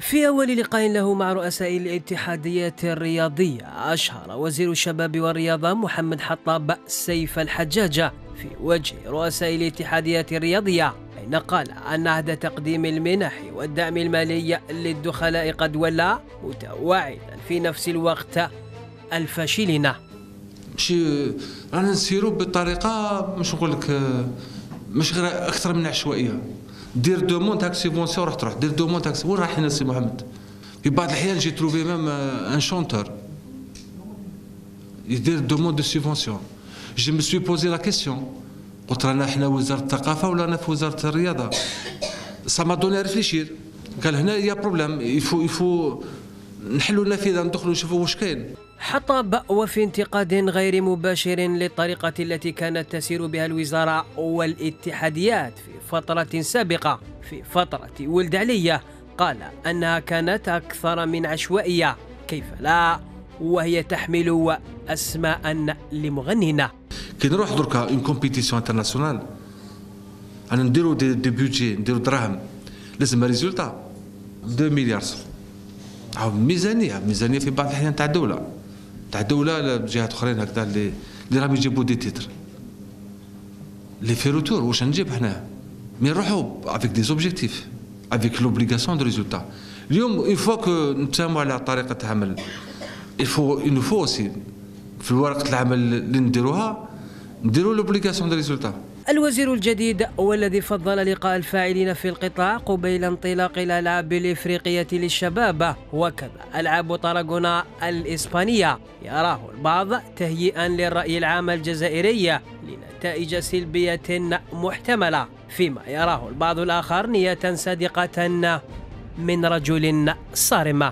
في أول لقاء له مع رؤساء الاتحاديات الرياضية أشهر وزير الشباب والرياضة محمد حطاب سيف الحجاجة في وجه رؤساء الاتحاديات الرياضية حين قال أن عهد تقديم المنح والدعم المالي للدخلاء قد ولى متواعدا في نفس الوقت الفاشلين. ماشي رانا نسيرو بطريقة مش نقول لك مش غير أكثر من عشوائية. دير demande تاع subvention راح تروح. دير demande تاع وين رايحين سي محمد؟ في بعض الأحيان j'ai trouvé même un chanteur يدير demande de subvention je me suis posé la question قلت رانا إحنا وزاره الثقافه ولا أنا في وزاره الرياضه ça m'a donné réfléchir قال هنا y a problème il faut il faut نحلوا النافذه ندخلوا نشوفوا واش كاين حطب وفي انتقاد غير مباشر للطريقة التي كانت تسير بها الوزارة والاتحاديات في فترة سابقة. في فترة ولد علية قال أنها كانت أكثر من عشوائية. كيف لا؟ وهي تحمل أسماء لمغنين كي نروح دركا en compétition internationale أنا نديرو دي, دي بيجي نديرو دراهم. لازم résultat. 2 مليار ميزانية ميزانية في بعض الأحيان تاع الدولة. تاع الدولة جهات أخرين هكذا اللي اللي راهم يجيبوا des titres. لي في retour واش نجيب هنا mais نروحوا avec des objectifs avec l'obligation de résultat اليوم une fois que نتفاهموا على طريقة عمل il faut on veut في ورقه العمل اللي نديروها نديروا l'obligation de résultat الوزير الجديد والذي فضل لقاء الفاعلين في القطاع قبيل انطلاق الألعاب الإفريقية للشباب. وكذا ألعاب تاراغونا الإسبانية. يراه البعض تهيئا للرأي العام الجزائري لنتائج سلبية محتملة. فيما يراه البعض الآخر نية صادقة من رجل صارم